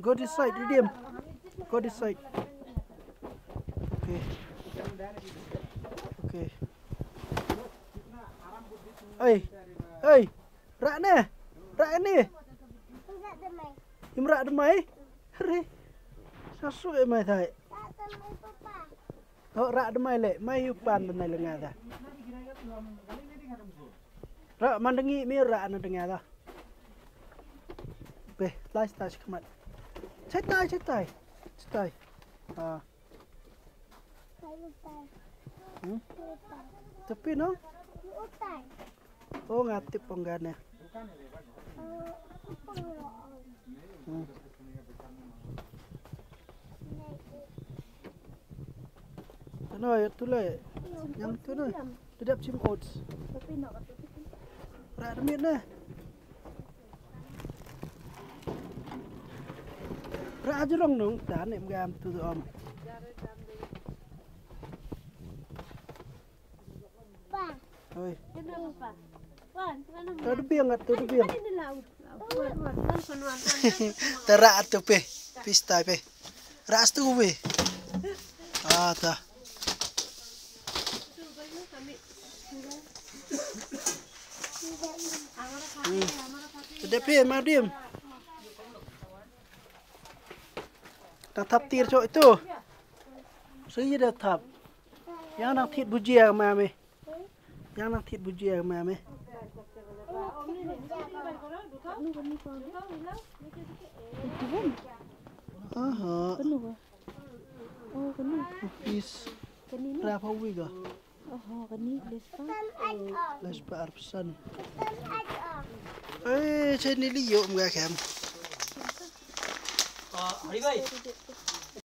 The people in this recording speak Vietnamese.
Go this side, Redeem. Go this side. Okay. Okay. Hey, hey, rak ni, rak ni. Im rak demai. Re. Rê, sao eh mai vậy Oh, rak demai le, mai rạ benai mày lệ, ta. Ra mandengi mi ra ana dengala. Be, lai stai kamat. chai tai chai Ah. ha hmm? tapi no? Oh ngati ponggane. Hmm. itu tuloy. Yang tuloy. Tidak cim oats. Tapi nak Rạ được miệng nè. Rạ chứ rong nung, đán em gam từ từ om. Pa. Ôi, Kenapa, Pak? Wan, kenapa? tao được biếng ngặt, tao được biếng. Ini laut. Wan, wan, kan penuan Ta rạ tu pe, pistai pe. Rạ tu pe. Ah, ta. Sudah dia, madim. diam. Tir cok itu. Saya dah thắp. Yang nak thịt bujia mami. Yang nak thịt bujia mami. Aha. Oh, kenapa? Pis. Berapa wig? وهغني للفن ليش بعرف السن ايه تاني لي يوم قاك عم اه